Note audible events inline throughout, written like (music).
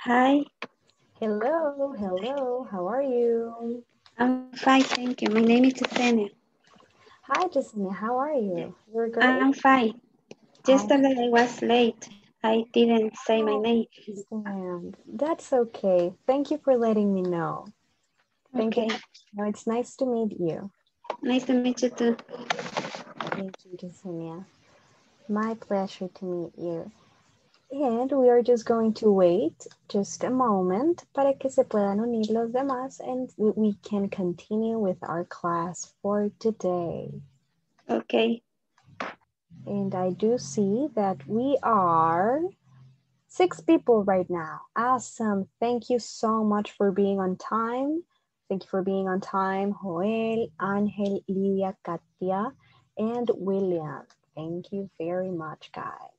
Hi. Hello, hello. How are you? I'm fine, thank you. My name is Yesenia. Hi, Jasmine. How are you? You're great. I'm fine. Just Yesterday I was late. I didn't say my oh, name. understand. That's okay. Thank you for letting me know. Thank Okay. you. No, it's nice to meet you. Nice to meet you too. Thank you, Jasenia. My pleasure to meet you. And we are just going to wait just a moment para que se puedan unir los demás and we can continue with our class for today. Okay. And I do see that we are six people right now. Awesome. Thank you so much for being on time. Thank you for being on time, Joel, Angel, Lydia, Katia, and William. Thank you very much, guys.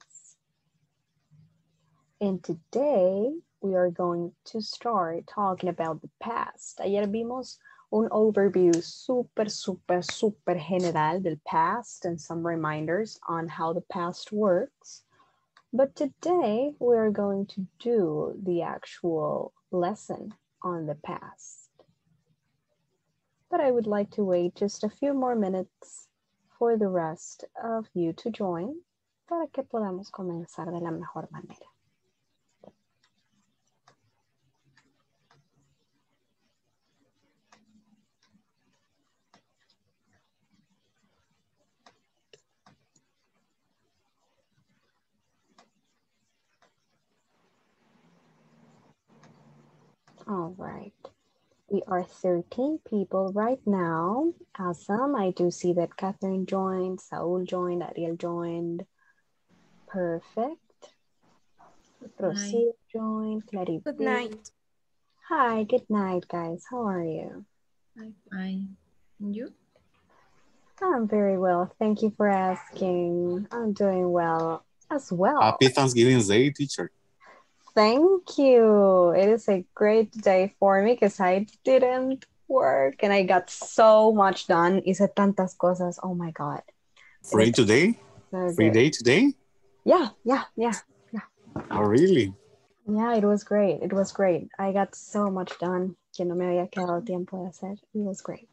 And today we are going to start talking about the past. Ayer vimos un overview super, super, super general del past and some reminders on how the past works. But today we are going to do the actual lesson on the past. But I would like to wait just a few more minutes for the rest of you to join para que podamos comenzar de la mejor manera. All right. We are 13 people right now. Awesome. I do see that Catherine joined, Saul joined, Ariel joined. Perfect. Rocio joined, Claribel. Good night. Hi, good night, guys. How are you? I'm fine. And you? I'm very well. Thank you for asking. I'm doing well as well. Happy Thanksgiving Day, teacher. Thank you. It is a great day for me because I didn't work and I got so much done. Hice tantas cosas. Oh my God. Free today? So Free day today? Yeah, yeah, yeah. yeah. Oh, really? Yeah, it was great. It was great. I got so much done que no me había quedado tiempo de hacer. It was great.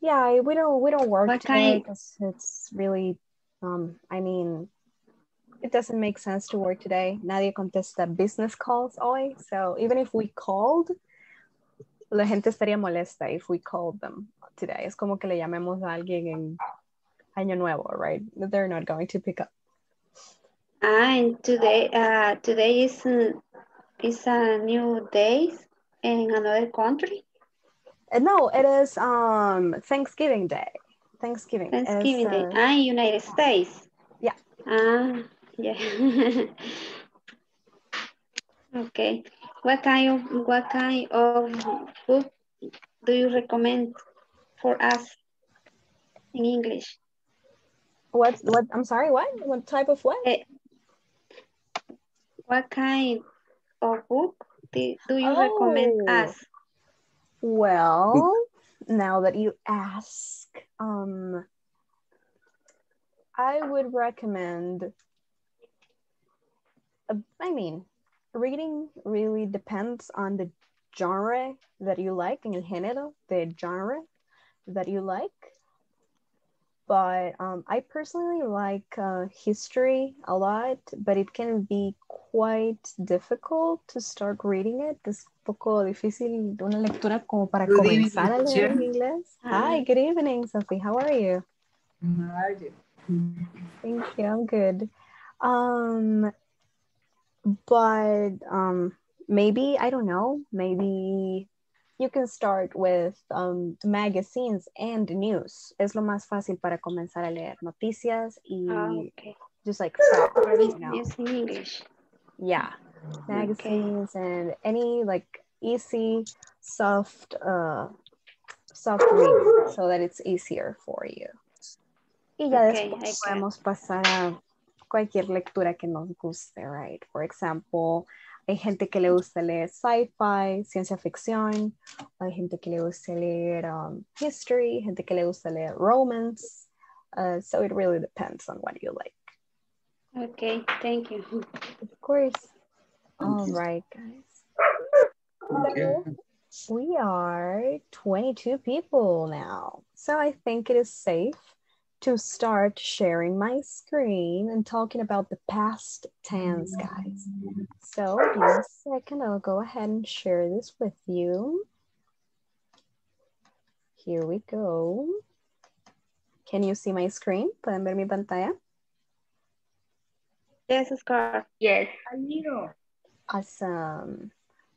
Yeah, we don't we don't work What today because it's really um I mean it doesn't make sense to work today. Nadie contesta business calls hoy. So even if we called, la gente estaría molesta if we called them today. Es como que le llamemos a alguien en Año Nuevo, right? They're not going to pick up. Ah, and today, uh, today is, uh, is a new day in another country. Uh, No, it is um Thanksgiving Day. Thanksgiving. is, Thanksgiving Day. uh, Ah, United States. Yeah. Ah, yeah. (laughs) okay. What kind of what kind of food do you recommend for us in English? what what I'm sorry, what? What type of what? Eh, What kind of book do, do you Oh. recommend us? Well, now that you ask, um I would recommend uh, I mean, reading really depends on the genre that you like, en el género, the genre that you like. But um, I personally like uh, history a lot, but it can be quite difficult to start reading it. Es poco difícil una lectura como para Good evening, comenzar a leer en inglés. Hi. Hi, good evening, Sophie. How are you? How are you? Thank you. I'm good. Um, but um, maybe I don't know. Maybe you can start with um, magazines and news. Es lo más fácil para comenzar a leer noticias y Ah, okay. just like you know. Yes, in English. Yeah, magazines and any like easy, soft, uh, soft reading, so that it's easier for you. Y ya Okay, después podemos pasar a cualquier lectura que nos guste, right? For example, hay gente que le gusta leer sci-fi, ciencia ficción, hay gente que le gusta leer um, history, gente que le gusta leer romance. Uh, so it really depends on what you like. Okay, thank you. Of course. All right, guys. So we are 22 people now. So I think it is safe to start sharing my screen and talking about the past tense, guys. So in a second, I'll go ahead and share this with you. Here we go. Can you see my screen? ¿Pueden ver mi pantalla? Yes, Oscar. Yes. Awesome.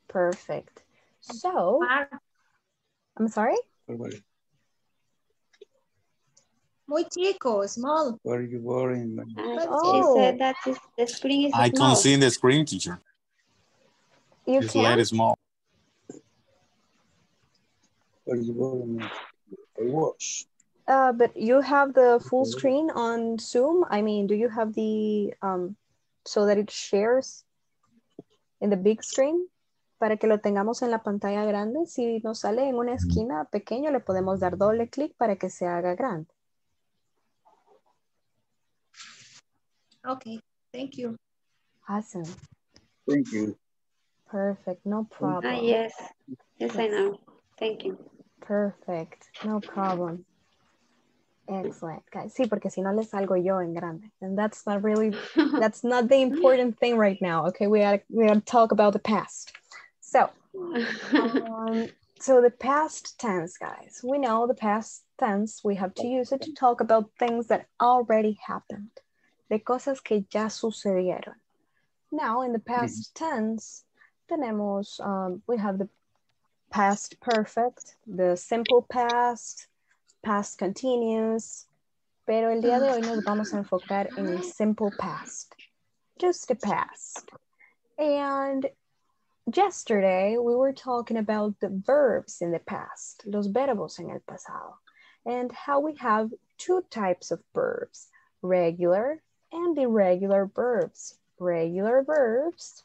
Perfect. So, I'm sorry? Muy chico, small. Where are you? Uh, Oh. She said that is, the screen is I small. can't see the screen, teacher. You It's can? very small. Where are you man? I wash. Uh, but you have the full screen on Zoom? I mean, do you have the, um, so that it shares in the big screen? Para que lo tengamos en la pantalla grande. Si nos sale en una esquina pequeño, le podemos dar doble clic para que se haga grande. Okay, thank you. Awesome. Thank you. Perfect. No problem. Ah, yes. Yes, I know. Thank you. Perfect. No problem. Excellent, guys. Sí, porque si no le salgo yo en grande. And that's not really, (laughs) that's not the important thing right now. Okay, we gotta, we gotta talk about the past. So, um, (laughs) so the past tense, guys. We know the past tense, we have to use it to talk about things that already happened. De cosas que ya sucedieron. Now, in the past tense, tenemos, um, we have the past perfect, the simple past, past continuous, pero el día de hoy nos vamos a enfocar en el simple past, just the past. And yesterday we were talking about the verbs in the past, los verbos en el pasado, and how we have two types of verbs, regular and irregular verbs. Regular verbs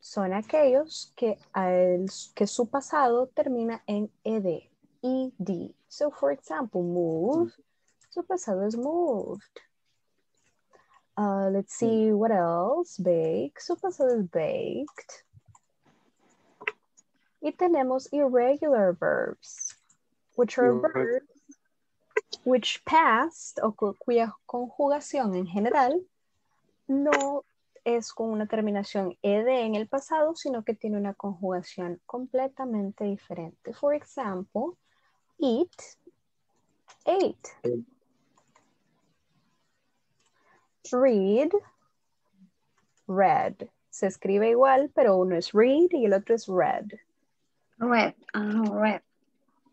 son aquellos que, al, que su pasado termina en ed, ed. So, for example, move, su pasado es moved. Uh, let's see what else. Bake, su pasado es baked. Y tenemos irregular verbs, which are verbs which past o cu- cuya conjugación en general no es con una terminación ed en el pasado, sino que tiene una conjugación completamente diferente. For example, eat, ate. Read, read. Se escribe igual, pero uno es read y el otro es read. Red. Ah, red.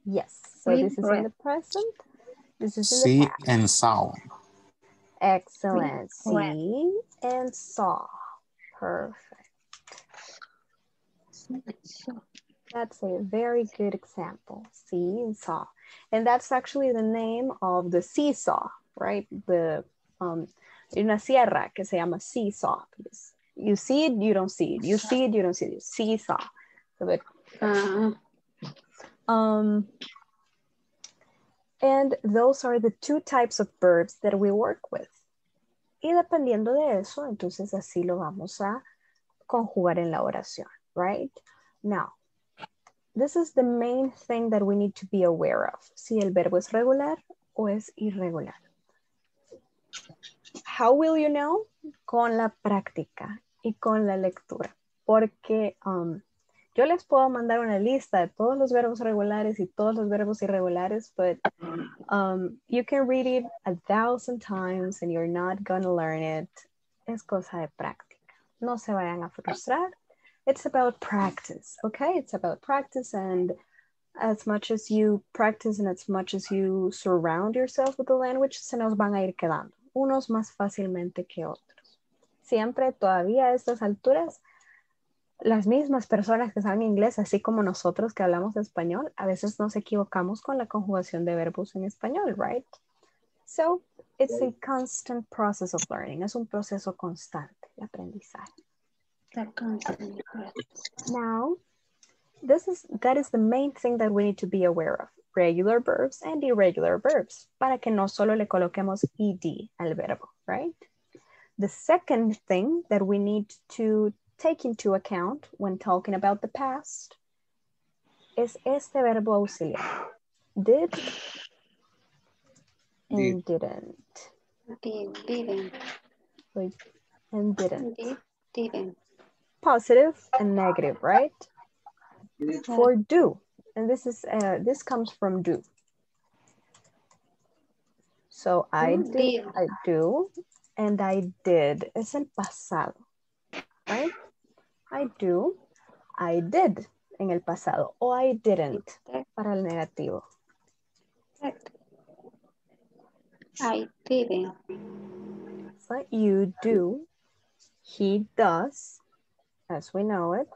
Yes, so Read, this is in read. the present. This is in See and saw. Excellent. Read. See and saw. Perfect. That's a very good example. See and saw. And that's actually the name of the seesaw, right? The um una sierra que se llama seesaw. because You see it, you don't see it. You see it, you don't see it. Seesaw. So that Ah, um, and those are the two types of verbs that we work with. Y dependiendo de eso, entonces así lo vamos a conjugar en la oración, right? Now, this is the main thing that we need to be aware of. Si el verbo es regular o es irregular. How will you know? Con la práctica y con la lectura. Porque um, yo les puedo mandar una lista de todos los verbos regulares y todos los verbos irregulares, but um, you can read it a thousand times and you're not gonna learn it. Es cosa de práctica. No se vayan a frustrar. It's about practice, okay? It's about practice and as much as you practice and as much as you surround yourself with the language, se nos van a ir quedando. Unos más fácilmente que otros. Siempre, todavía a estas alturas, las mismas personas que saben inglés, así como nosotros que hablamos español, a veces nos equivocamos con la conjugación de verbos en español, right? So, it's a constant process of learning. Es un proceso constante de aprendizaje. Now, this is that is the main thing that we need to be aware of. Regular verbs and irregular verbs, para que no solo le coloquemos ed al verbo, right? The second thing that we need to take into account when talking about the past es este verbo auxiliar. Did and didn't. Did, didn't. Wait, and didn't. Did, didn't. Positive and negative, right? For do. And this is uh, this comes from do. So I did, did. I do, and I did. Es el pasado, right? I do, I did en el pasado, o I didn't para el negativo. I didn't. So you do, he does, as we know it.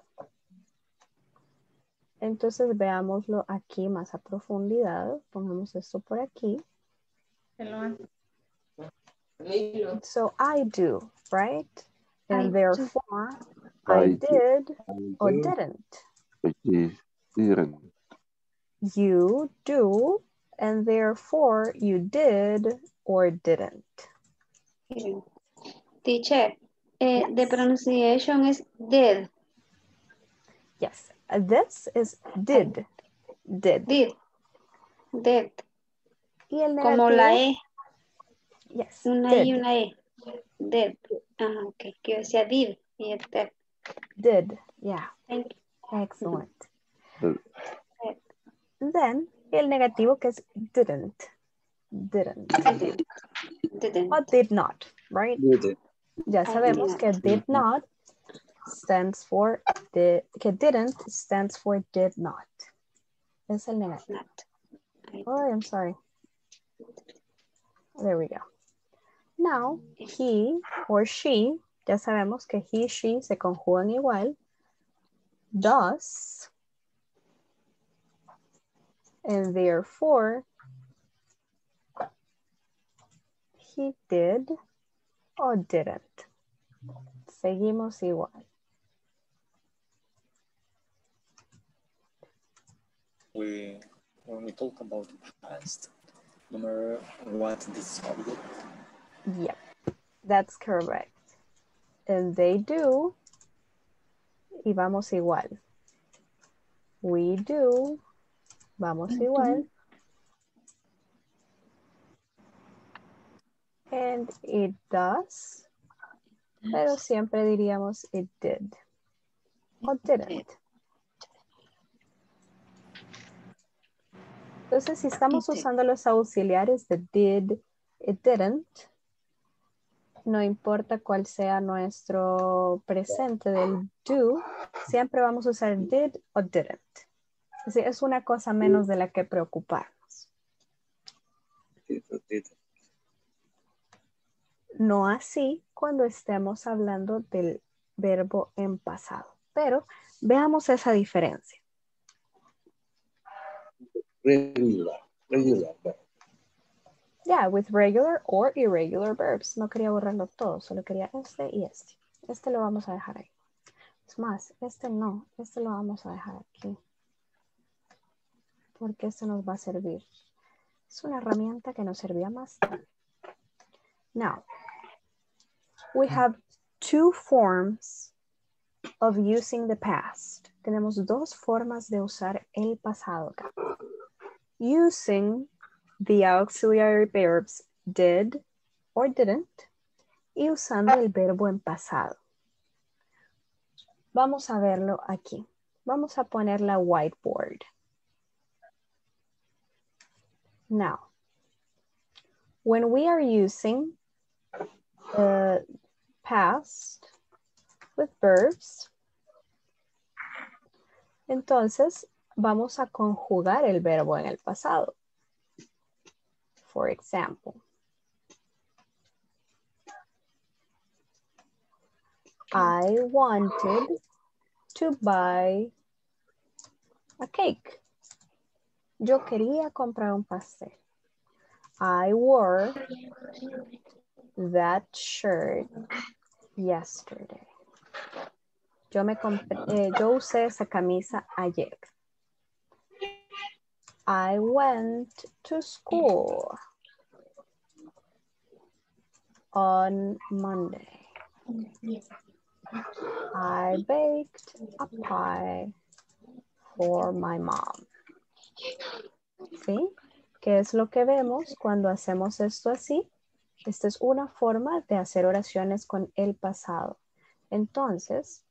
Entonces veámoslo aquí más a profundidad. Pongamos esto por aquí. So I do, right? And I therefore I do. did or do. didn't. I did, didn't. You do, and therefore you did or didn't. didn't. Teacher, the Yes. pronunciation is did. Yes, uh, this is did. Did. Did. Did. Y el Como la E. yes, Una E y did. una E. Did. Ah, ok. Que yo decía did. Y es did. Did, yeah, Thank you. excellent. Did. Then, el negativo que es didn't. Didn't. Didn't. Didn't. O did not, right? Did. Ya sabemos did que did not stands for, the, que didn't stands for did not. Es el negativo. Not. I Oh, I'm sorry. There we go. Now, he or she, ya sabemos que he, she se conjugan igual. Does. And therefore, he did or didn't. Seguimos igual. we when we talk about the past, no matter what the subject, Yep, that's correct. And they do. Y vamos igual. We do. Vamos igual. And it does. Pero siempre diríamos it did. O didn't. Entonces, si estamos usando los auxiliares de did, it didn't, no importa cuál sea nuestro presente del do, siempre vamos a usar did o didn't. Decir, es una cosa menos de la que preocuparnos. No así cuando estemos hablando del verbo en pasado. Pero veamos esa diferencia. Regular. Regular. Yeah, with regular or irregular verbs. No quería borrarlo todo, solo quería este y este. Este lo vamos a dejar ahí. Es más, este no, este lo vamos a dejar aquí. Porque este nos va a servir. Es una herramienta que nos servía más. Now, we have two forms of using the past. Tenemos dos formas de usar el pasado acá. Using the auxiliary verbs did or didn't y usando el verbo en pasado. Vamos a verlo aquí. Vamos a poner la whiteboard. Now, when we are using the past with verbs, entonces vamos a conjugar el verbo en el pasado. For example, I wanted to buy a cake. Yo quería comprar un pastel. I wore that shirt yesterday. Yo, me compré- eh, yo usé esa camisa ayer. I went to school. on Monday. I baked a pie for my mom. ¿Sí? ¿Qué es lo que vemos cuando hacemos esto así? Esta es una forma de hacer oraciones con el pasado. Entonces,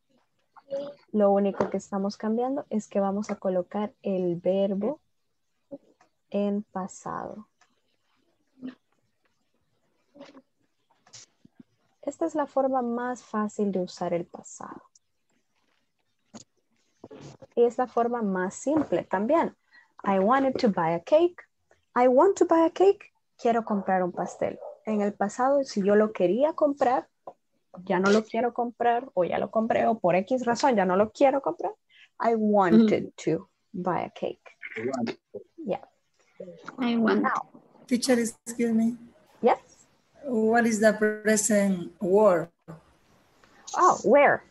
lo único que estamos cambiando es que vamos a colocar el verbo en pasado. Esta es la forma más fácil de usar el pasado. Y es la forma más simple también. I wanted to buy a cake. I want to buy a cake. Quiero comprar un pastel. En el pasado, si yo lo quería comprar, ya no lo quiero comprar o ya lo compré o por X razón ya no lo quiero comprar. I wanted to buy a cake. Yeah. I want. Now, Teacher, excuse me. yes. What is the present word? Oh, where?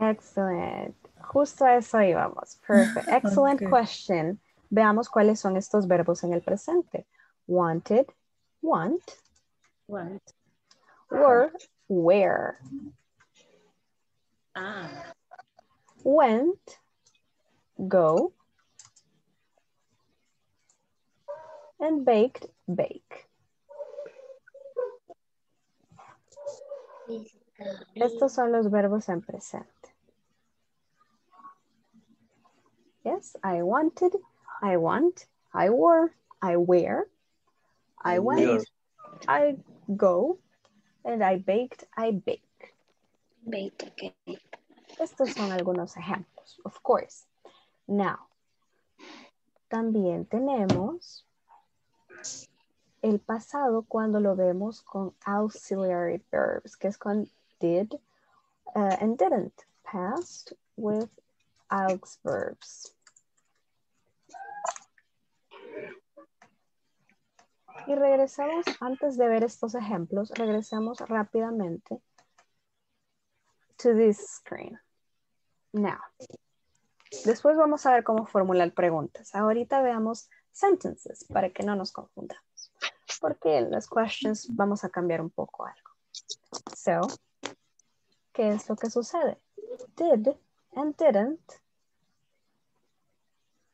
Excellent. Justo a eso íbamos. Perfect. (laughs) Excellent Okay. question. Veamos cuáles son estos verbos en el presente. Wanted, want, Want. were, where, Ah. went, go, and baked, bake. Estos son los verbos en presente. Yes, I wanted, I want, I wore, I wear, I went, I go, and I baked, I bake. Bake, okay. Estos son algunos ejemplos, of course. Now, también tenemos el pasado cuando lo vemos con auxiliary verbs, que es con did uh, and didn't. Past with aux verbs. Y regresamos, antes de ver estos ejemplos, regresamos rápidamente to this screen. Now, después vamos a ver cómo formular preguntas. Ahorita veamos sentences para que no nos confundamos. Porque en las questions vamos a cambiar un poco algo. So, ¿qué es lo que sucede? Did and didn't,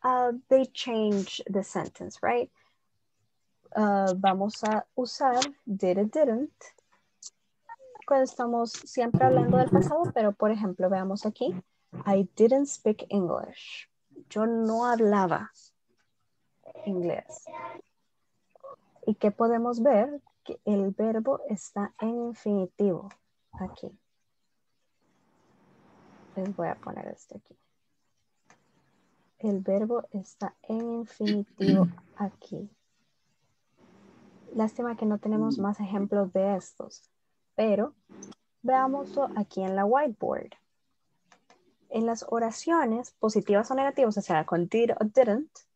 uh, they change the sentence, right? Uh, vamos a usar did and didn't cuando estamos siempre hablando del pasado, pero por ejemplo, veamos aquí, I didn't speak English. Yo no hablaba inglés. ¿Y qué podemos ver? Que el verbo está en infinitivo aquí. Les voy a poner este aquí. El verbo está en infinitivo aquí. Lástima que no tenemos más ejemplos de estos, pero veámoslo aquí en la whiteboard. En las oraciones positivas o negativas, o sea, con did o didn't,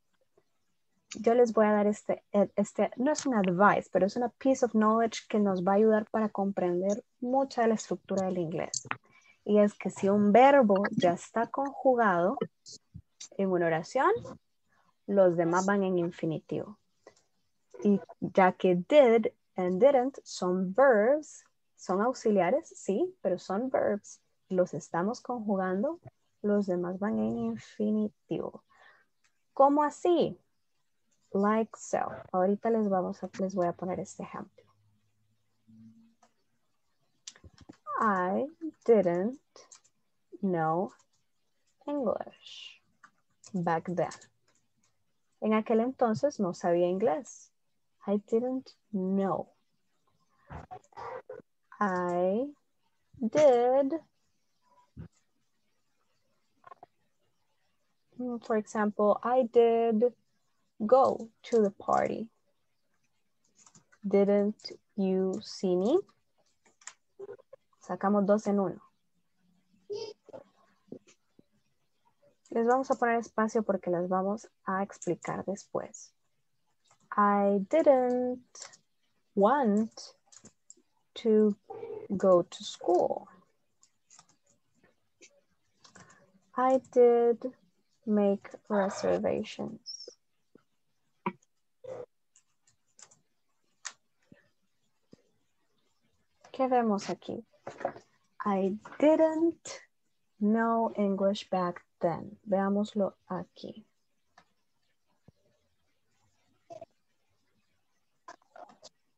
yo les voy a dar este, este, no es un advice, pero es una piece of knowledge que nos va a ayudar para comprender mucha de la estructura del inglés. Y es que si un verbo ya está conjugado en una oración, los demás van en infinitivo. Y ya que did and didn't son verbs, son auxiliares, sí, pero son verbs. Los estamos conjugando, los demás van en infinitivo. ¿Cómo así? Like so. Ahorita les, vamos a, les voy a poner este ejemplo. I didn't know English back then. En aquel entonces no sabía inglés. I didn't know. I did, mm, for example, I did go to the party. Didn't you see me? Sacamos dos en uno. Les vamos a poner espacio porque las vamos a explicar después. I didn't want to go to school. I did make reservations. ¿Qué vemos aquí? I didn't know English back then. Veámoslo aquí.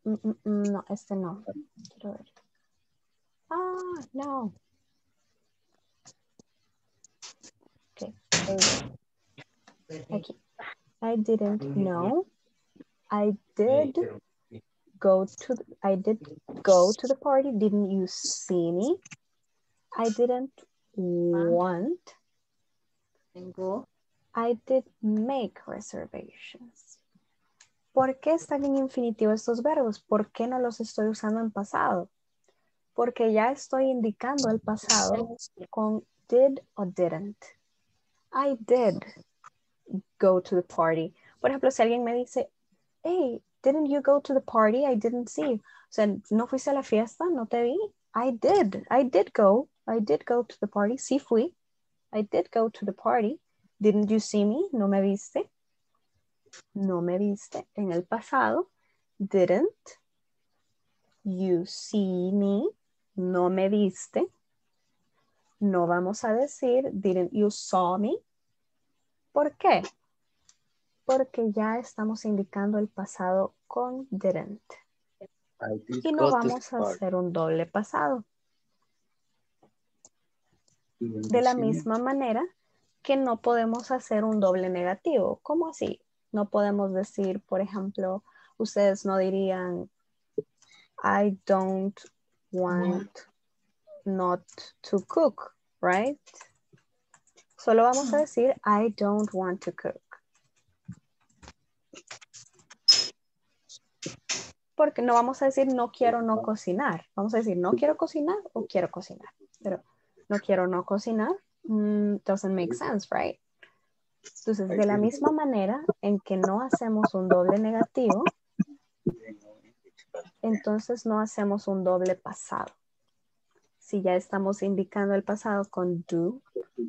Mm, mm, mm, no, este no. Quiero ver. Ah, no. Okay. Aquí. I didn't know. I did go to the, I did go to the party. Didn't you see me? I didn't want. Tengo. I did make reservations. ¿Por qué están en infinitivo estos verbos? ¿Por qué no los estoy usando en pasado? Porque ya estoy indicando el pasado con did o didn't. I did go to the party. Por ejemplo, si alguien me dice, hey, didn't you go to the party? I didn't see you. Sea, ¿no fuiste a la fiesta? ¿No te vi? I did. I did go. I did go to the party. Sí fui. I did go to the party. Didn't you see me? ¿No me viste? No me viste. En el pasado, didn't you see me? No me viste. No vamos a decir, didn't you saw me? ¿Por qué? Porque ya estamos indicando el pasado con didn't. Y no vamos a hacer un doble pasado. De la misma manera que no podemos hacer un doble negativo. ¿Cómo así? No podemos decir, por ejemplo, ustedes no dirían, I don't want not to cook, right? Solo vamos a decir, I don't want to cook. Porque no vamos a decir, no quiero no cocinar. Vamos a decir, no quiero cocinar o quiero cocinar. Pero no quiero no cocinar mm, doesn't make sense, right? Entonces, de la misma manera en que no hacemos un doble negativo, entonces no hacemos un doble pasado. Si ya estamos indicando el pasado con do,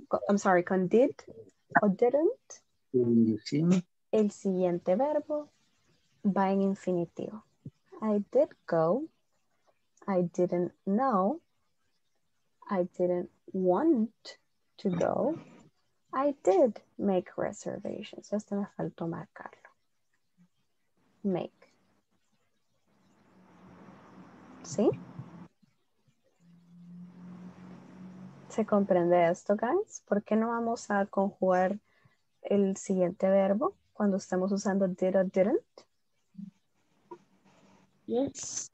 con- I'm sorry, con did o didn't, el siguiente verbo va en infinitivo. I did go. I didn't know. I didn't want to go. I did make reservations. Este me faltó marcarlo. Make. ¿Sí? ¿Se comprende esto, guys? ¿Por qué no vamos a conjugar el siguiente verbo cuando estemos usando did or didn't? Yes.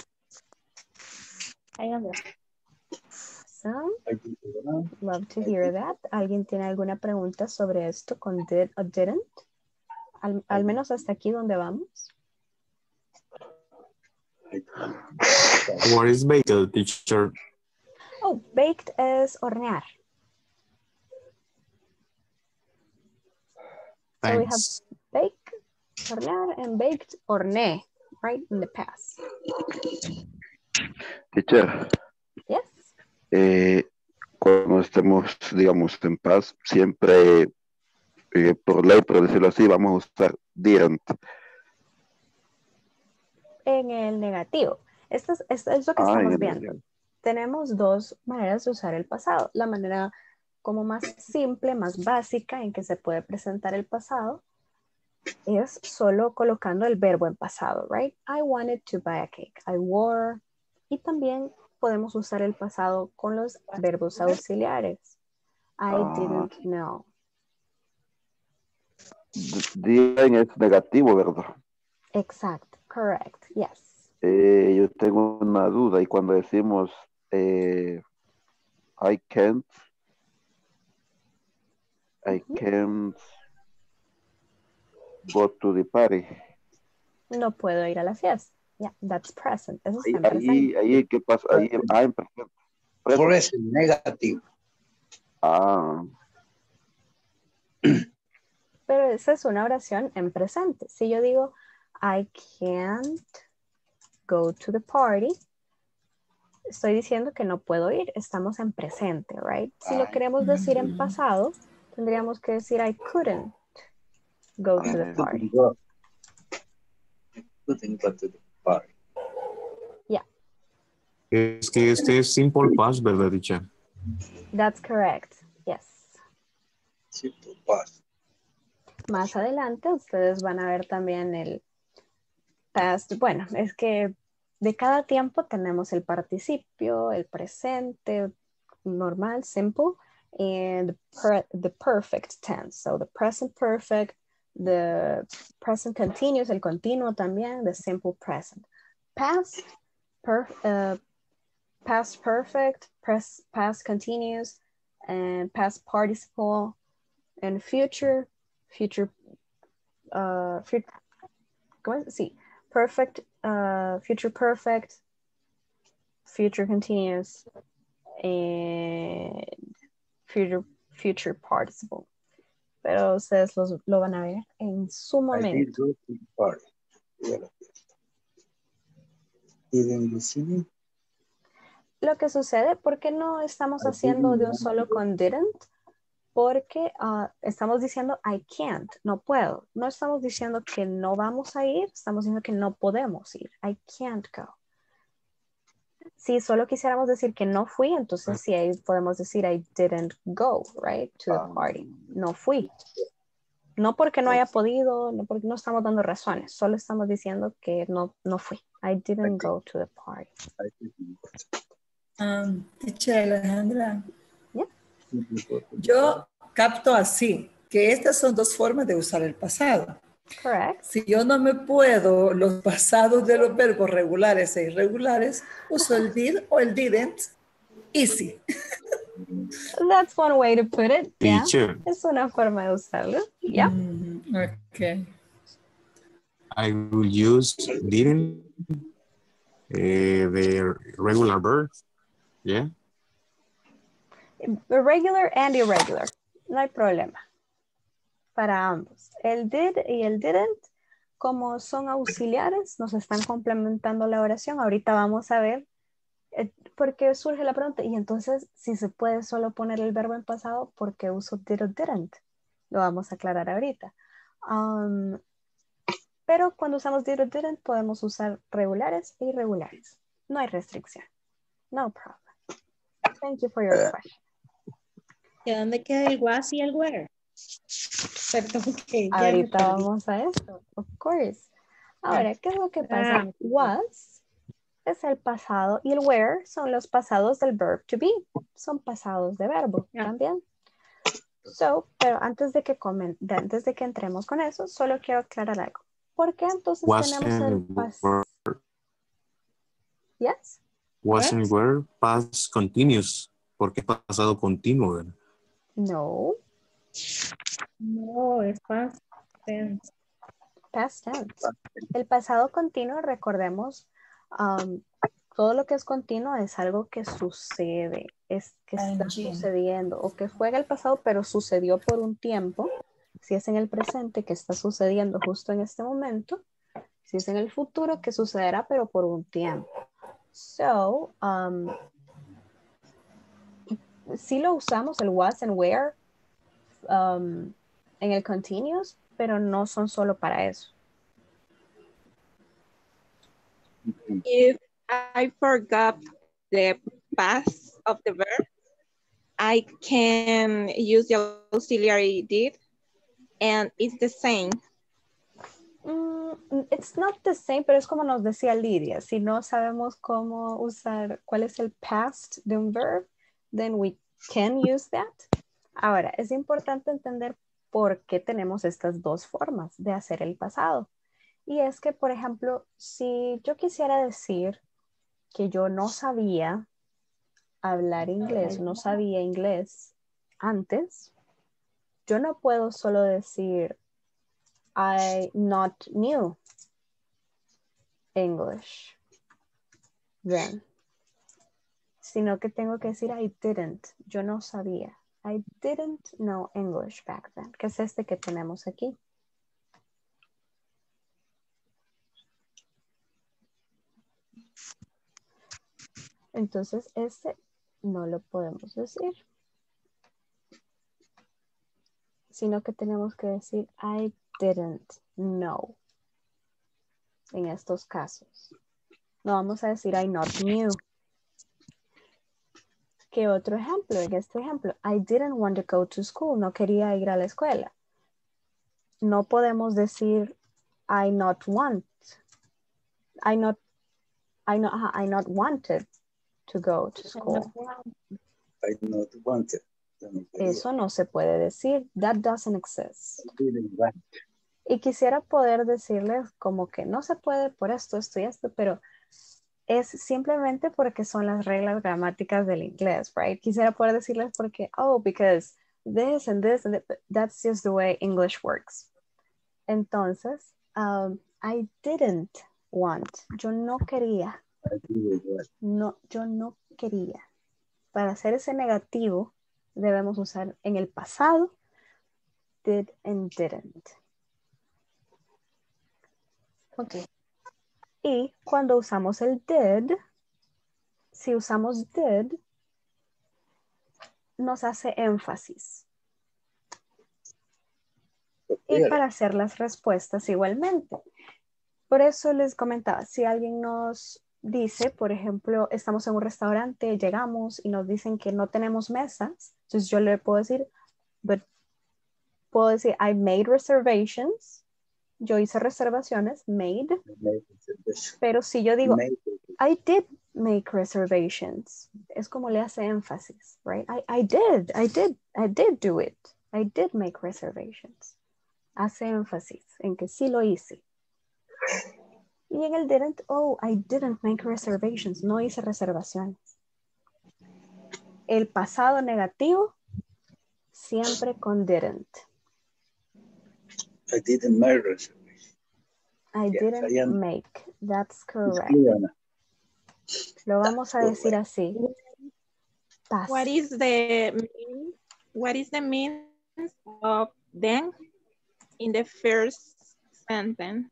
I understand. Love to hear that. ¿Alguien tiene alguna pregunta sobre esto con did or didn't? Al, al menos hasta aquí donde vamos. What is baked, teacher? Oh, baked es hornear. So we have bake, hornear, and baked, horné, right, in the past. Teacher, Yes? eh, cuando estemos, digamos, en paz, siempre, eh, por ley, por decirlo así, vamos a usar didn't. En el negativo. Esto es, esto es lo que Ah, estamos viendo. negativo. Tenemos dos maneras de usar el pasado. La manera como más simple, más básica en que se puede presentar el pasado es solo colocando el verbo en pasado, right? I wanted to buy a cake. I wore. Y también podemos usar el pasado con los verbos auxiliares. I Ah. didn't know. D- Didn't es negativo, ¿verdad? Exacto. Correct. Yes. Eh, yo tengo una duda y cuando decimos eh, I can't, I can't go to the party. No puedo ir a la fiesta. Yeah, that's present. Eso Ahí, está ahí, ahí, ¿qué pasa? Ahí, ah, en presente. Present. Present, negative. Ah, Pero esa es una oración en presente. Si yo digo, I can't go to the party, estoy diciendo que no puedo ir. Estamos en presente, right? Si lo queremos decir en pasado, tendríamos que decir, I couldn't go to the party. Couldn't go. Couldn't go to the party. Es que este es simple past, ¿verdad, teacher? That's correct. Yes. Simple past. Más adelante ustedes van a ver también el past. Bueno, es que de cada tiempo tenemos el participio, el presente, normal, simple, and per- the perfect tense. So the present perfect, the present continuous, el continuo también, the simple present. Past, per, uh, past perfect, pres, past continuous, and past participle, and future, future, uh, future, ¿cómo es? Sí, perfect, uh, future perfect, future continuous, and future, future participle. Pero ustedes los- lo van a ver en su momento. Lo que sucede, ¿por qué no estamos I haciendo de un solo con didn't? Porque ah, estamos diciendo I can't, no puedo. No estamos diciendo que no vamos a ir, estamos diciendo que no podemos ir. I can't go. Si solo quisiéramos decir que no fui, entonces sí ahí podemos decir I didn't go, right, to the Ah. party. No fui. No porque no haya podido, no porque no estamos dando razones, solo estamos diciendo que no, no fui. I didn't go to the party. Um, teacher Alejandra, yo capto así que estas son dos formas de usar el pasado. Correct. Si yo no me puedo los pasados de los verbos regulares e irregulares, uso el did o el didn't. Easy. That's one way to put it. Yeah. Teacher, Es una forma de usarlo. Yeah. Mhm, ok. I will use didn't eh, the regular verb. Yeah. Regular and irregular. No hay problema. Para ambos. El did y el didn't, como son auxiliares, nos están complementando la oración. Ahorita vamos a ver eh, por qué surge la pregunta. Y entonces, si se puede solo poner el verbo en pasado, ¿por qué uso did o didn't? Lo vamos a aclarar ahorita. Um, pero cuando usamos did o didn't, podemos usar regulares e irregulares. No hay restricción. No problem. Thank you for your Eh. question. ¿Y dónde queda el was y el where? Perdón que Ahorita vamos a eso, of course. Ahora, ¿qué es lo que pasa? Ah. Was es el pasado y el where son los pasados del verb to be. Son pasados de verbo también. So, pero antes de que comen, de- antes de que entremos con eso, solo quiero aclarar algo. ¿Por qué entonces Was tenemos el pasado? were, Yes? was and were past continuous. Porque es pasado continuo. No. No, es past tense. Past tense. El pasado continuo, recordemos, um, todo lo que es continuo es algo que sucede, es que está sucediendo o que fue en el pasado, pero sucedió por un tiempo. Si es en el presente, que está sucediendo justo en este momento. Si es en el futuro, que sucederá, pero por un tiempo. So, um, sí lo usamos, el was and where, um, en el continuous, pero no son solo para eso. If I forgot the past of the verb, I can use the auxiliary did and it's the same. Mm, it's not the same, pero es como nos decía Lidia, si no sabemos cómo usar, cuál es el past de un verb, then we can use that. Ahora, es importante entender por qué tenemos estas dos formas de hacer el pasado. Y es que, por ejemplo, si yo quisiera decir que yo no sabía hablar inglés, no sabía inglés antes, yo no puedo solo decir I not knew English then, sino que tengo que decir I didn't, yo no sabía. I didn't know English back then, que es este que tenemos aquí. Entonces, este no lo podemos decir. Sino que tenemos que decir I didn't know. En estos casos. No vamos a decir I not knew. ¿Qué otro ejemplo? En este ejemplo, I didn't want to go to school. No quería ir a la escuela. No podemos decir I not want. I not, I not, I not wanted to go to school. I not wanted. Eso no se puede decir. That doesn't exist. Y quisiera poder decirles como que no se puede por esto, esto y esto, pero es simplemente porque son las reglas gramáticas del inglés, right? Quisiera poder decirles porque, oh, because this and this and that, that's just the way English works. Entonces, um, I didn't want, yo no quería, no, yo no quería. Para hacer ese negativo, debemos usar en el pasado did and didn't. Ok. Y cuando usamos el did, si usamos did, nos hace énfasis. Y para hacer las respuestas igualmente. Por eso les comentaba, si alguien nos dice, por ejemplo, estamos en un restaurante, llegamos y nos dicen que no tenemos mesas, entonces yo le puedo decir, but puedo decir, I made reservations, yo hice reservaciones, made, pero si yo digo, I did make reservations. Es como le hace énfasis, right? I, I did, I did, I did do it. I did make reservations. Hace énfasis en que sí lo hice. Y en el didn't, oh, I didn't make reservations. No hice reservaciones. El pasado negativo siempre con didn't. I didn't make reservation. I Yes, didn't I am- make. That's correct. Lo vamos a decir así. What is the mean, what is the meaning of then in the first sentence?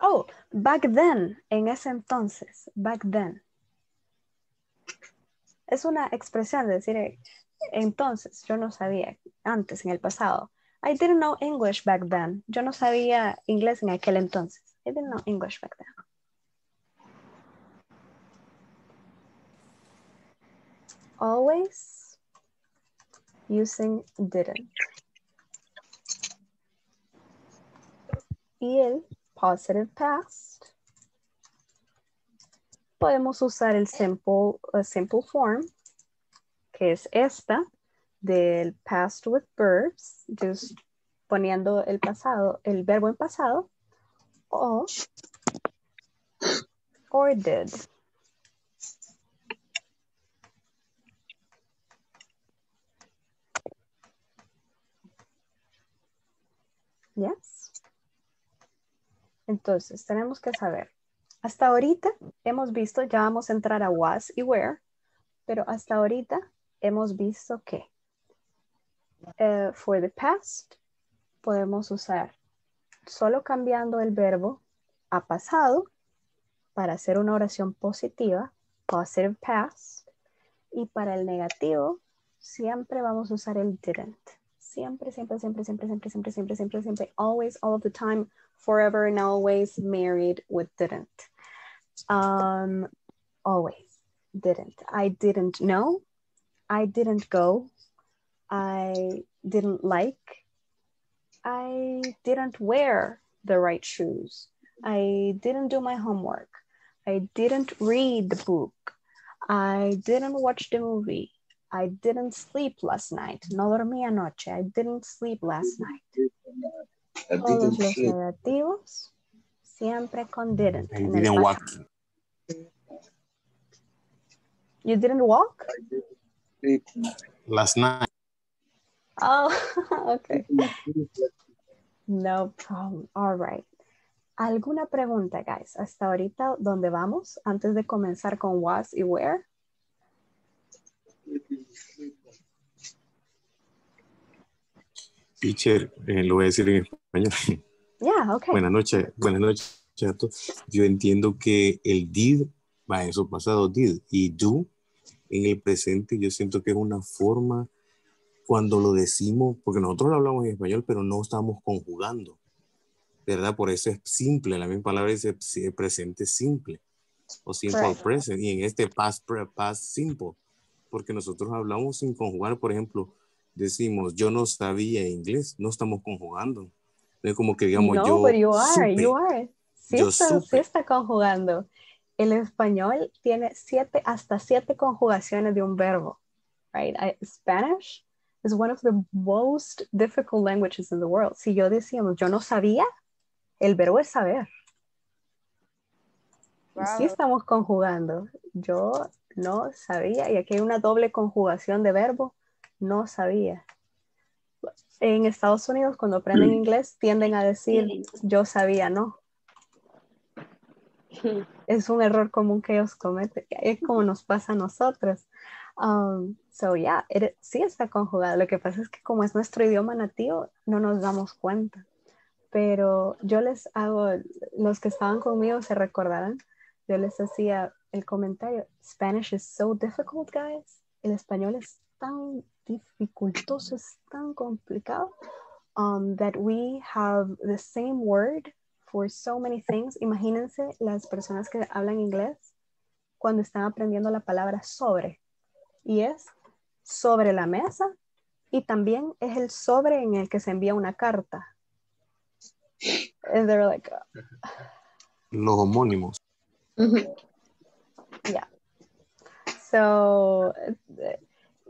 Oh, back then, en ese entonces, back then. Es una expresión de decir, eh, entonces, yo no sabía, antes, en el pasado. I didn't know English back then. Yo no sabía inglés en aquel entonces. I didn't know English back then. Always using didn't. Y el positive past. Podemos usar el simple, uh, simple form, que es esta, del past with verbs, just poniendo el pasado, el verbo en pasado, o, or did. Yes. Entonces, tenemos que saber. Hasta ahorita hemos visto, ya vamos a entrar a was y where, pero hasta ahorita hemos visto que eh, for the past podemos usar solo cambiando el verbo a pasado para hacer una oración positiva, positive past, y para el negativo siempre vamos a usar el didn't. Siempre, siempre, siempre, siempre, siempre, siempre, siempre, siempre, siempre, always, all of the time, forever and always married with didn't. Um, always didn't. I didn't know. I didn't go. I didn't like. I didn't wear the right shoes. I didn't do my homework. I didn't read the book. I didn't watch the movie. I didn't sleep last night. No dormí anoche. I didn't sleep last night. I Todos didn't los sleep. negativos siempre con didn't. I didn't walk. You didn't walk? Last night. Oh, (laughs) okay. No problem. All right. ¿Alguna pregunta, guys? Hasta ahorita, ¿dónde vamos? Antes de comenzar con was y where. Teacher, eh, lo voy a decir en español. Yeah, okay. Buenas noches, buenas noches a todos. Yo entiendo que el did, va, eso pasado did, y do en el presente, yo siento que es una forma cuando lo decimos, porque nosotros lo hablamos en español, pero no estamos conjugando, ¿verdad? Por eso es simple, la misma palabra dice presente simple o simple Correct. present, y en este past, past simple. porque nosotros hablamos sin conjugar, por ejemplo, decimos yo no sabía inglés, no estamos conjugando. Es como que digamos no, yo but you are, supe. you are. Sí, Yo está, sí está conjugando. El español tiene siete, hasta siete conjugaciones de un verbo, right? I- Spanish is one of the most difficult languages in the world. Si yo decíamos, yo no sabía, el verbo es saber. Sí estamos conjugando. Yo no sabía, y aquí hay una doble conjugación de verbo, no sabía. En Estados Unidos, cuando aprenden inglés, tienden a decir, yo sabía, no. (laughs) Es un error común que ellos cometen, es como nos pasa a nosotros. Um, so yeah, it- sí está conjugado. Lo que pasa es que como es nuestro idioma nativo, no nos damos cuenta. Pero yo les hago, los que estaban conmigo se recordarán, yo les hacía el comentario, Spanish is so difficult, guys. El español es tan dificultoso, es tan complicado, um, that we have the same word for so many things. Imagínense las personas que hablan inglés cuando están aprendiendo la palabra sobre. Y es sobre la mesa y también es el sobre en el que se envía una carta. And they're like, Los homónimos. Yeah. So,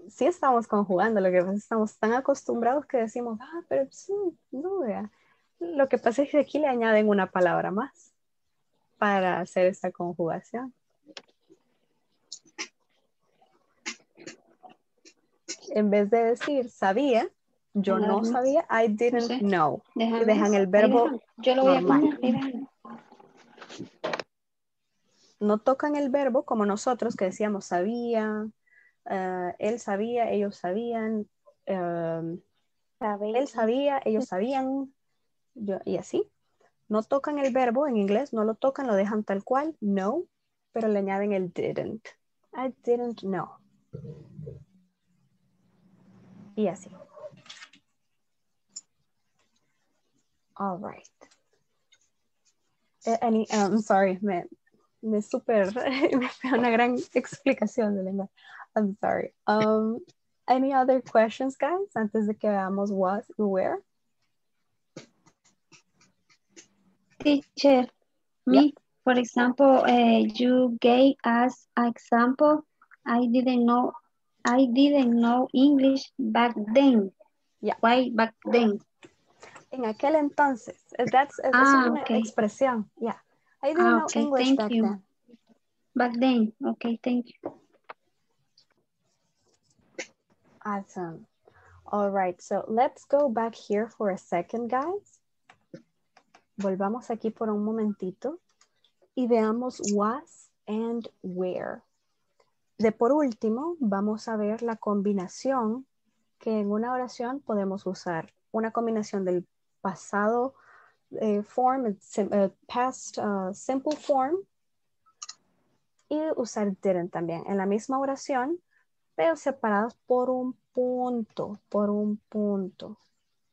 sí estamos conjugando, lo que pasa es que estamos tan acostumbrados que decimos, ah, pero sí, no, vea. Lo que pasa es que aquí le añaden una palabra más para hacer esta conjugación. En vez de decir sabía, yo no sabía, I didn't sé. know. Y dejan el verbo. Yo lo voy a poner. no tocan el verbo como nosotros que decíamos sabía, eh, él sabía, ellos sabían, eh, él sabía, ellos sabían, yo- y así. No tocan el verbo en inglés, no lo tocan, lo dejan tal cual, no, pero le añaden el didn't. I didn't know. Y así. All right. Eh, any- I'm sorry, me, me super, (laughs) me fue una gran explicación de lengua. I'm sorry. Um, any other questions, guys? Antes de que veamos what y where. Teacher, me, for example, uh, you gave us an example. I didn't know, I didn't know English back then. Yeah. Why back then? En aquel entonces, that's, es Ah, una ok. expresión. Yeah. I didn't Ah, know okay, English thank back you. then. Back then. Okay, thank you. Awesome. All right, so let's go back here for a second, guys. Volvamos aquí por un momentito y veamos was and where. De por último, vamos a ver la combinación que en una oración podemos usar. Una combinación del pasado eh, form, past uh, simple form y usar didn't también. En la misma oración, pero separados por un punto, por un punto.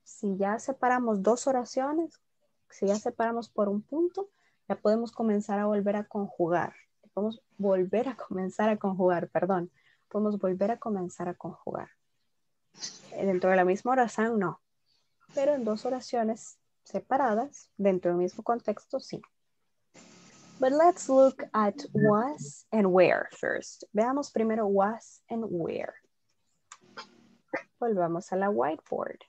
Si ya separamos dos oraciones, si ya separamos por un punto, ya podemos comenzar a volver a conjugar. Podemos volver a comenzar a conjugar, perdón. Podemos volver a comenzar a conjugar. Dentro de la misma oración, no. Pero en dos oraciones separadas, dentro del mismo contexto, sí. But let's look at was and where first. Veamos primero was and where. Volvamos a la whiteboard.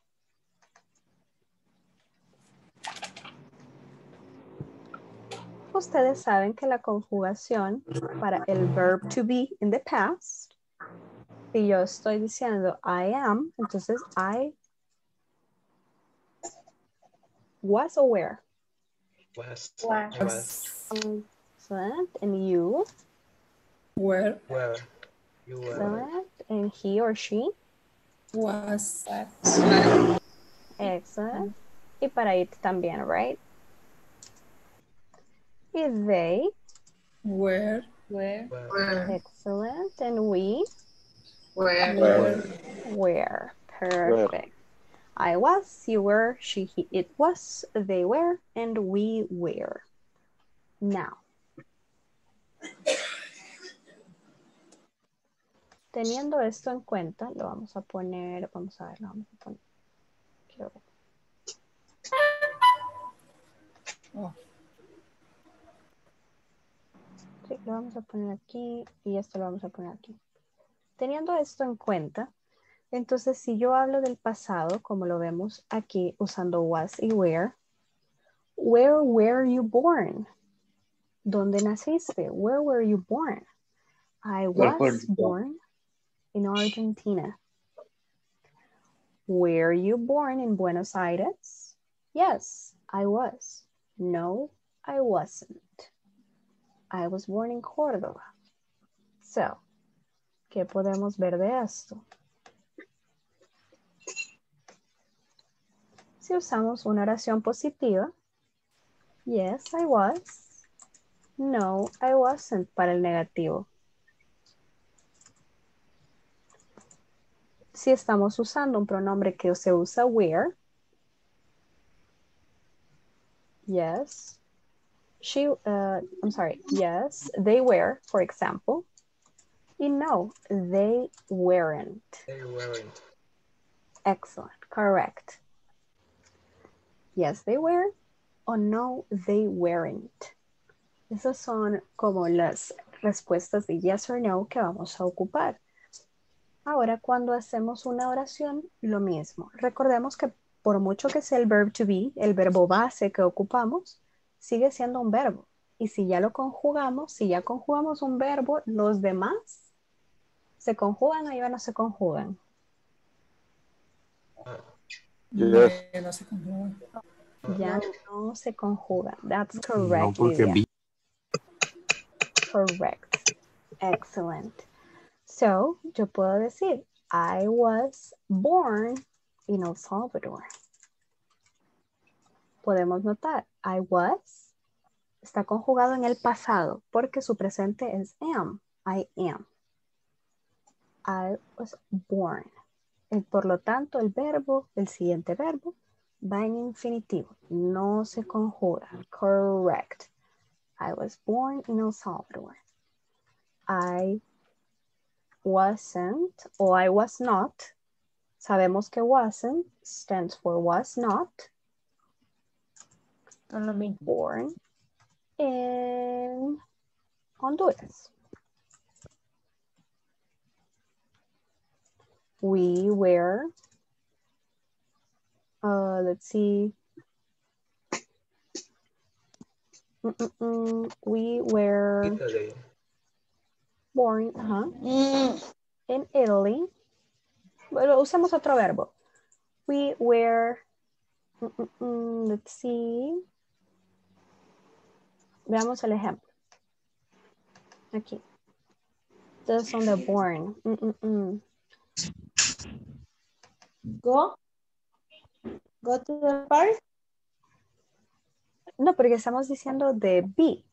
Ustedes saben que la conjugación para el verb to be in the past, si yo estoy diciendo I am, entonces I was or were. Was. Was. Was. Excellent. And you? Where Were. You were. Excellent. And he or she? was. Excellent. Y para it también, right? Y they? Where Where? Were. Excellent. And we? Where? Were. Where. Perfect. I was, you were, she, he, it was, they were, and we were. Now. Teniendo esto en cuenta, lo vamos a poner, vamos a ver, lo vamos a poner. quiero ver. Oh. Lo vamos a poner aquí y esto lo vamos a poner aquí. Teniendo esto en cuenta, entonces si yo hablo del pasado, como lo vemos aquí usando was y where, where were you born? ¿Dónde naciste? Where were you born? I was born in Argentina. Were you born in Buenos Aires? Yes, I was. No, I wasn't. I was born in Córdoba. So, ¿qué podemos ver de esto? Si usamos una oración positiva, yes, I was. No, I wasn't para el negativo. Si estamos usando un pronombre que se usa where, yes, she, uh, I'm sorry, yes, they were, for example. Y no, they weren't. They weren't. Excellent, correct. Yes, they were, o no, they weren't. Esas son como las respuestas de yes or no que vamos a ocupar. Ahora, cuando hacemos una oración, lo mismo. Recordemos que por mucho que sea el verb to be, el verbo base que ocupamos, sigue siendo un verbo. Y si ya lo conjugamos, si ya conjugamos un verbo, los demás se conjugan o ya no se conjugan. Yes. Eh, no sé cómo. Ya no se conjugan. That's No, correct. porque Correct. Excellent. So, yo puedo decir, I was born in El Salvador. Podemos notar, I was está conjugado en el pasado porque su presente es am. I am. I was born. Y por lo tanto, el verbo, el siguiente verbo, va en infinitivo. No se conjuga. Correct. I was born in El Salvador. I wasn't o I was not. Sabemos que wasn't stands for was not Lo mismo. born in Honduras. We were, uh, let's see, Mm-mm-mm. we were Italy. born ajá, in Italy. Bueno, usamos otro verbo. We were, let's see. Veamos el ejemplo. Aquí. Those on the born. Mm-mm-mm. Go. Go to the park. No, porque estamos diciendo de be.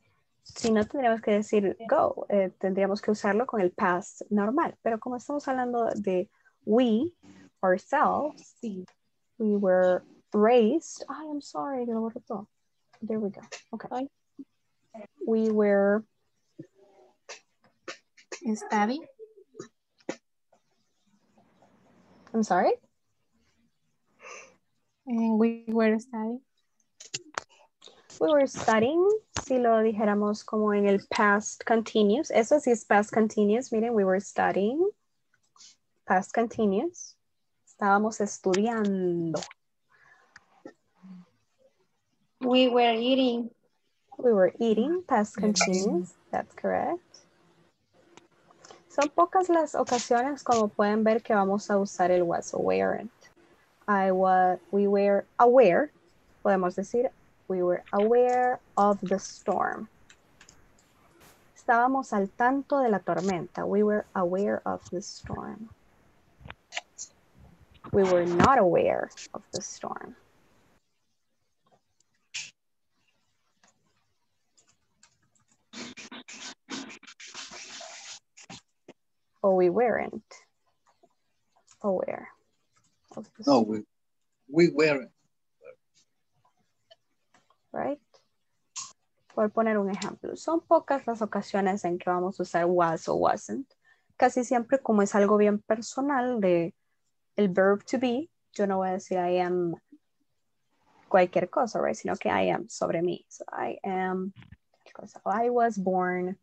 Si no, tendríamos que decir go. eh, tendríamos que usarlo con el past normal. Pero como estamos hablando de we, ourselves, Sí. we were raised. Ay, I'm sorry, lo borré todo. There we go. Okay. Ay. We were Study. I'm sorry. And we were studying. We were studying. Si lo dijéramos como en el past continuous. Eso sí es past continuous. Miren, we were studying. Past continuous. Estábamos estudiando. We were eating. We were eating. Past continuous. That's correct. Son pocas las ocasiones como pueden ver que vamos a usar el was weren't. I was, we were aware. Podemos decir we were aware of the storm. Estábamos al tanto de la tormenta. We were aware of the storm. We were not aware of the storm. Or we weren't aware of the No, we, we weren't. right? Por poner un ejemplo, son pocas las ocasiones en que vamos a usar was o wasn't. casi siempre como es algo bien personal de el verb to be, yo no voy a decir I am cualquier cosa, right? Sino que I am sobre mí. So, I am, I was born.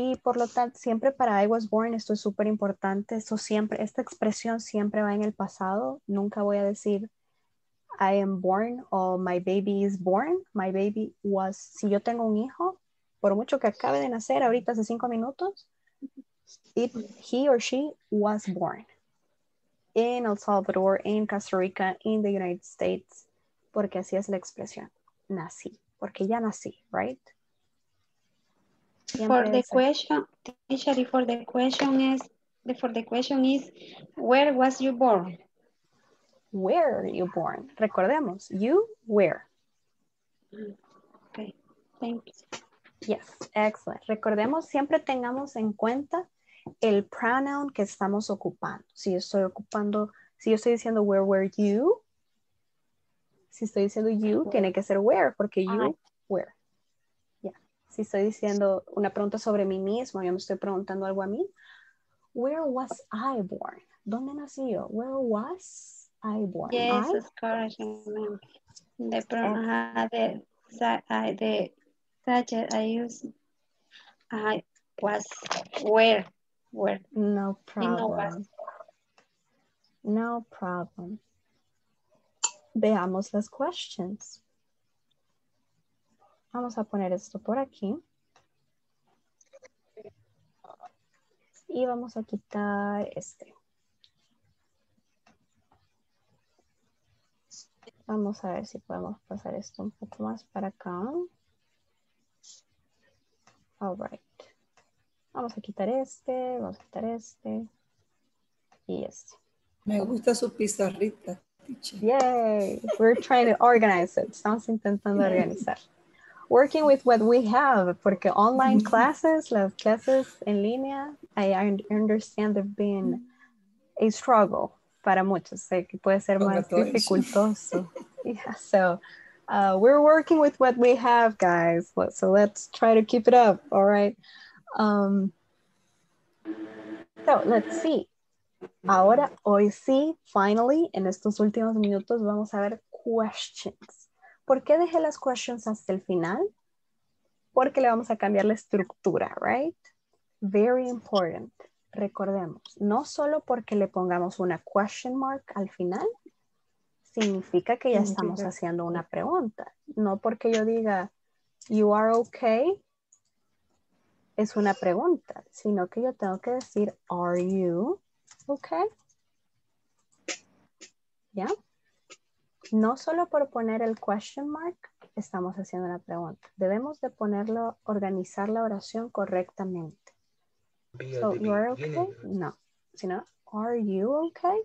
Y por lo tanto, siempre para I was born, esto es súper importante. Esto siempre, esta expresión siempre va en el pasado. Nunca voy a decir I am born o my baby is born. My baby was. Si yo tengo un hijo, por mucho que acabe de nacer ahorita hace cinco minutos, it, he or she was born in El Salvador, in Costa Rica, in the United States, porque así es la expresión. Nací, porque ya nací, right? For the es- question, teacher, for the question is, for the question is, where was you born? Where are you born? Recordemos, you where. Okay, thank you. Yes, excellent. Recordemos, siempre tengamos en cuenta el pronoun que estamos ocupando. Si yo estoy ocupando, si yo estoy diciendo where were you, si estoy diciendo you, tiene que ser where, porque you, where. Si estoy diciendo una pregunta sobre mí mismo, yo me estoy preguntando algo a mí, where was I born? ¿Dónde nací yo? Where was I born? Yes, I correct. The pronoun, the subject I use, I was where, where. No problem. No problem. Veamos las questions. Vamos a poner esto por aquí. Y vamos a quitar este. Vamos a ver si podemos pasar esto un poco más para acá. All right. Vamos a quitar este, vamos a quitar este y este. Me gusta su pizarrita. Yay! We're trying to organize it. Estamos intentando (laughs) organizar. Working with what we have, porque online classes, las clases en línea, I un- understand they've been a struggle para muchos. Sé que puede ser más dificultoso. (laughs) Yeah, so uh, we're working with what we have, guys. So let's try to keep it up, all right? Um, so let's see. Ahora, hoy sí, finally, en estos últimos minutos vamos a ver questions. ¿Por qué dejé las questions hasta el final? Porque le vamos a cambiar la estructura, right? Very important. Recordemos, no solo porque le pongamos una question mark al final, significa que ya estamos haciendo una pregunta. No porque yo diga, you are okay, es una pregunta, sino que yo tengo que decir, are you okay? ¿Ya? No solo por poner el question mark estamos haciendo una pregunta. Debemos de ponerlo, organizar la oración correctamente. Be So, the you are okay? No. Sino, are you okay?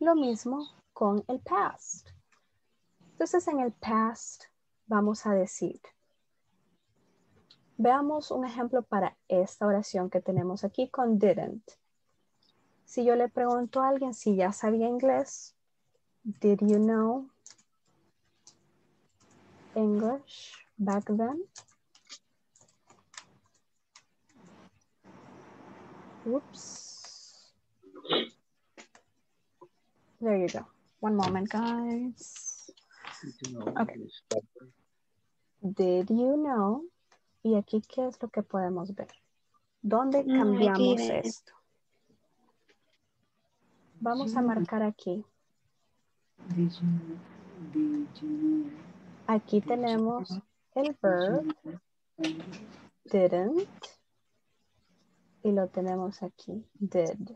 Lo mismo con el past. Entonces, en el past vamos a decir, veamos un ejemplo para esta oración que tenemos aquí con didn't. Si yo le pregunto a alguien si ya sabía inglés, did you know English back then? Whoops. There you go. One moment, guys. Okay. Did you know? Y aquí, ¿qué es lo que podemos ver? ¿Dónde Mm, cambiamos esto? Vamos a marcar aquí. Aquí tenemos el verb didn't y lo tenemos aquí, did.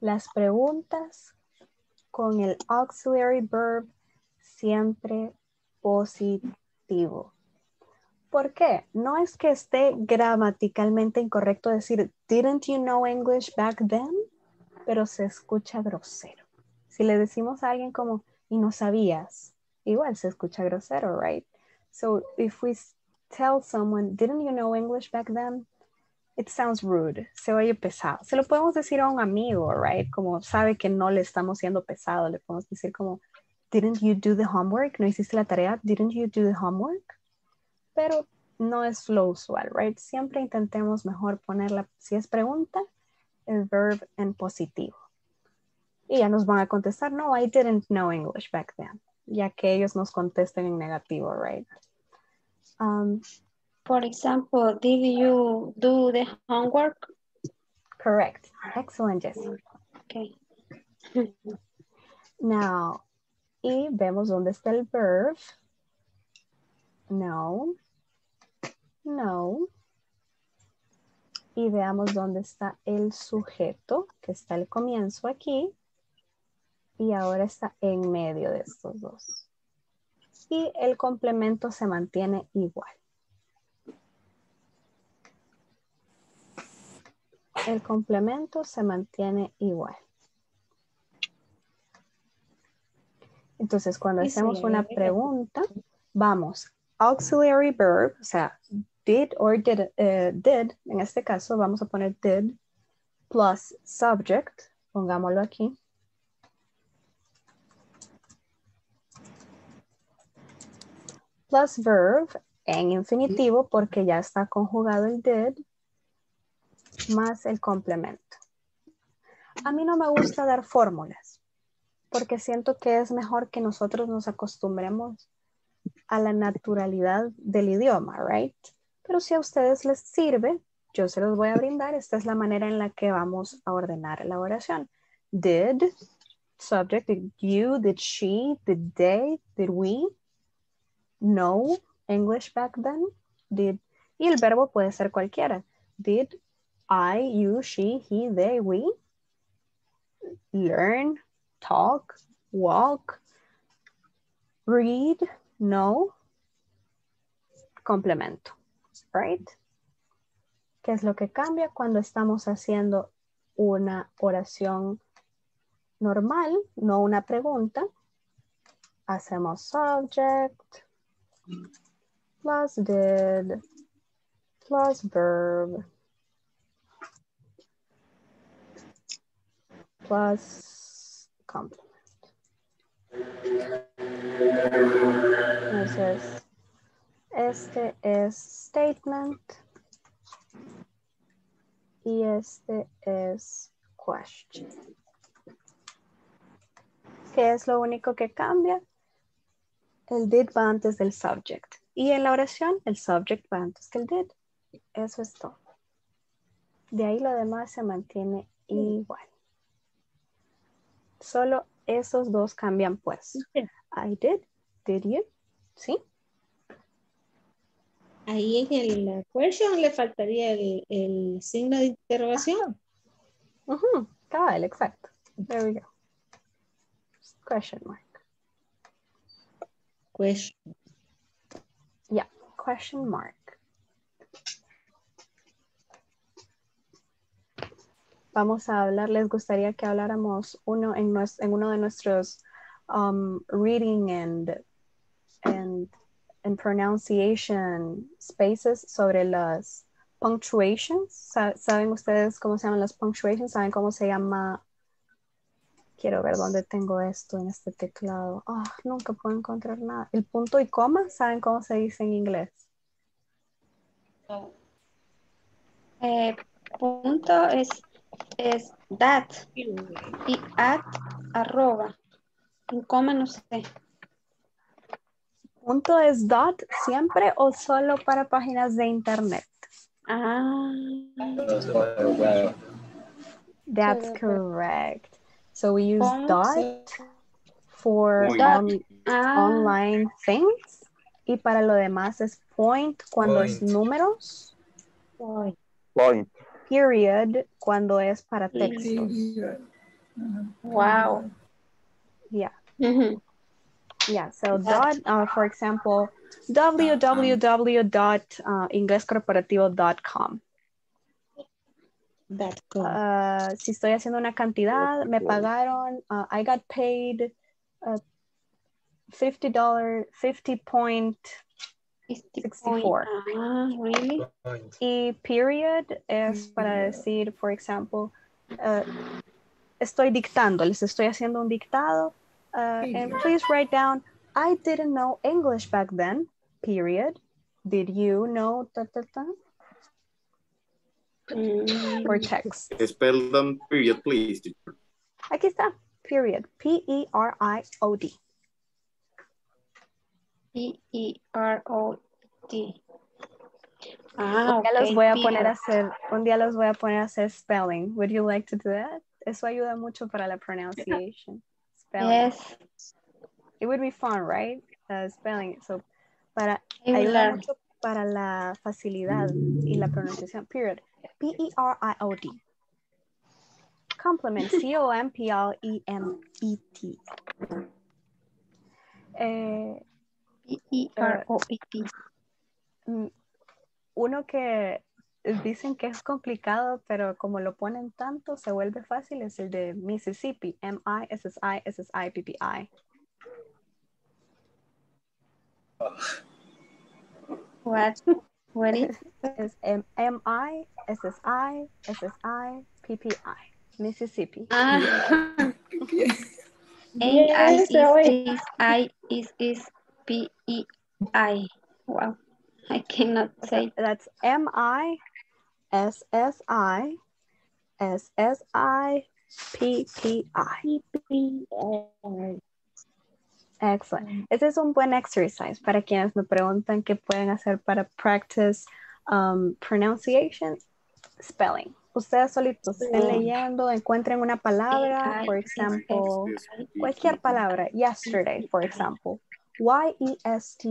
Las preguntas con el auxiliary verb siempre positivo. ¿Por qué? No es que esté gramaticalmente incorrecto decir didn't you know English back then, pero se escucha grosero. Si le decimos a alguien como y no sabías, igual se escucha grosero, right? So if we tell someone, didn't you know English back then? It sounds rude, se oye pesado. Se lo podemos decir a un amigo, right? Como sabe que no le estamos siendo pesado, le podemos decir como, didn't you do the homework? ¿No hiciste la tarea? Didn't you do the homework? Pero no es lo usual, right? Siempre intentemos mejor ponerla, si es pregunta, el verb en positivo. Y ya nos van a contestar, no, I didn't know English back then. Ya que ellos nos contesten en negativo, right? Um, For example, did you do the homework? correct. Excellent, Jessie. Okay. Now, y vemos dónde está el verb. No. No. Y veamos dónde está el sujeto, que está al comienzo aquí. Y ahora está en medio de estos dos. Y el complemento se mantiene igual. El complemento se mantiene igual. Entonces, cuando hacemos una pregunta, vamos, auxiliary verb, o sea, did or did, eh, did, en este caso vamos a poner did plus subject, pongámoslo aquí. Plus verb en infinitivo porque ya está conjugado el did más el complemento. A mí no me gusta dar fórmulas porque siento que es mejor que nosotros nos acostumbremos a la naturalidad del idioma, right? Pero si a ustedes les sirve, yo se los voy a brindar. Esta es la manera en la que vamos a ordenar la oración. Did, subject, did you, did she, did they, did we, know English back then, did, y el verbo puede ser cualquiera. Did I, you, she, he, they, we, learn, talk, walk, read, know, complemento, right? ¿Qué es lo que cambia cuando estamos haciendo una oración normal, no una pregunta? Hacemos subject plus did plus verb plus complement. Entonces, este es statement y este es question. ¿Qué es lo único que cambia? El did va antes del subject. Y en la oración, el subject va antes que el did. Eso es todo. De ahí lo demás se mantiene igual. Solo esos dos cambian pues. I did, did you, ¿sí? Ahí en el la question le faltaría el, el signo de interrogación. Ujú, Cabal, exacto. There we go. Question mark. Question. Yeah, question mark. Vamos a hablar, les gustaría que habláramos uno en, nues- en uno de nuestros um, reading and, and, and pronunciation spaces sobre las punctuations. Sa- ¿Saben ustedes cómo se llaman las punctuations? ¿Saben cómo se llama? Quiero ver dónde tengo esto en este teclado. Ah, nunca puedo encontrar nada. El punto y coma, ¿saben cómo se dice en inglés? Eh, punto es, es that y at arroba. En coma no sé. ¿Punto es dot siempre o solo para páginas de internet? Ah, That's correct. So we use Coma, dot for Point. on- ah, online things y para lo demás es point cuando es números, Point. period cuando es para Sí. textos. wow. Yeah. Ujú. Yeah, so Dot. dot, uh, for example, www.inglescorporativo.com. Uh, si estoy haciendo una cantidad, me pagaron, uh, I got paid uh, $50, 50 point, 64. Ah, really? Y period es para decir, for example, uh, estoy dictando, les estoy haciendo un dictado, uh, and please write down, I didn't know English back then, period. did you know ta, ta, ta? Mm, or text? Spell them period, please. Aquí está, period. E P-E-R-I-O-D. P-E-R-O-D. Ah, un día los ok, voy a poner a hacer, un día los voy a poner a hacer spelling. Would you like to do that? Eso ayuda mucho para la pronunciation. Spelling. Yes, It would be fun, right? Uh, spelling. So, para, ayuda mucho para la facilidad y la pronunciación. Period. P-E-R-I-O-D. Complement. C-O-M-P-L-E-M-E-T. Eh, P-E-R-O-E-D. mm, uno que dicen que es complicado, pero como lo ponen tanto, se vuelve fácil, es el de Mississippi. M-I-S-S-I-S-S-I-P-P-I. What? What is? Es M- M-I-S-S-I-S-S-I-P-P-I. Mississippi. Ah. Yes, Zoe. A-I is is P E I. Wow, I cannot say. That's M I S S I S S I P P I. Excellent. Ese es un buen exercise para quienes me preguntan qué pueden hacer para practice um, pronunciation, spelling. Ustedes solitos estén leyendo, encuentren una palabra, por ejemplo, cualquier palabra. Yesterday, for example. E Y-E-S-T-E-R-D-A-Y.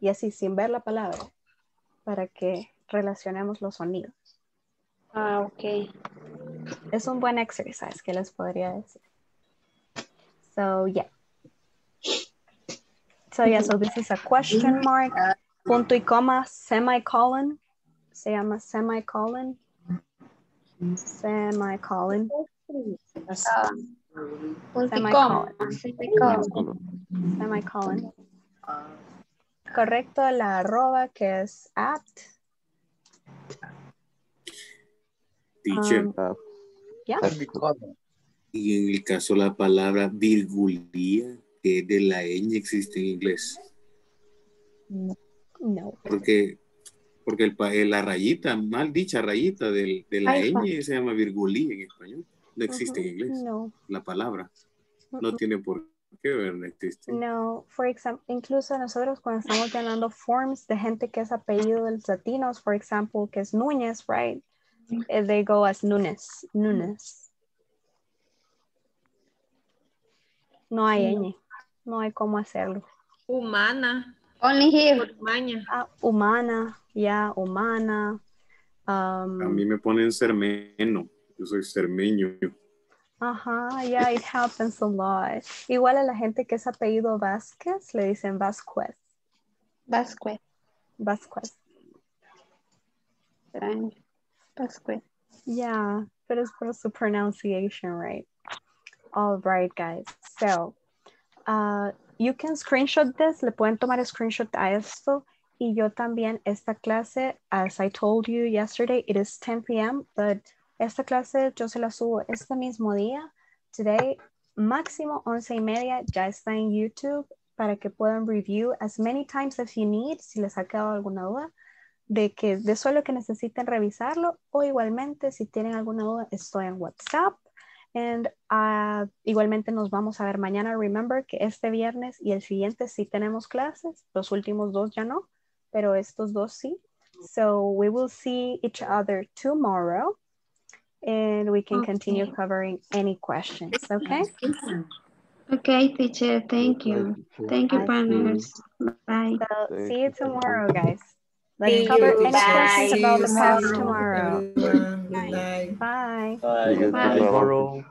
Y así, sin ver la palabra, para que relacionemos los sonidos. Ah, ok. Es un buen exercise que les podría decir. So, yeah. So, yeah, so this is a question mark, punto y coma, semicolon. Se llama semicolon. Semicolon. Ah, punto. Semicolon. Semicolon. Correcto, la arroba que es at. Teacher. Um, ¿Ya? Y en el caso la palabra virgulía, que es de la ñ, existe en inglés. No. Porque, porque el, eh, la rayita, mal dicha rayita del- de la Ay, ñ se llama virgulía en español. No existe en inglés. No. La palabra. No tiene por qué ver, no existe. No, por ejemplo, incluso nosotros cuando estamos llenando forms de gente que es apellido de los latinos, por ejemplo, que es Núñez, right? Eh, They go as Núñez, Núñez. No hay ñ, no hay cómo hacerlo. Humana. Only here. Ah, humana, ya, humana. um, A mí me ponen cermeno. Yo soy cermeño. Ajá, yeah, it happens a lot. Igual a la gente que es apellido Vázquez, le dicen Vázquez. Vasquez. Vázquez. Extraño. Vasquez. Yeah, but it's for the pronunciation, right? All right, guys. So, uh, you can screenshot this. Le pueden tomar screenshot a esto. Y yo también, esta clase, as I told you yesterday, it is 10 p.m., but esta clase yo se la subo este mismo día. Today, máximo 11 y media, ya está en YouTube para que puedan review as many times as you need, si les ha quedado alguna duda de que de solo que necesiten revisarlo o igualmente si tienen alguna duda estoy en WhatsApp and uh, igualmente nos vamos a ver mañana remember que este viernes y el siguiente sí tenemos clases los últimos dos ya no pero estos dos sí so we will see each other tomorrow and we can continue covering any questions okay Okay, teacher. Thank you. Thank you, partners. Bye. so see you tomorrow guys let's cover you. any Bye. questions about the past tomorrow, tomorrow Bye. Bye. Bye. Bye.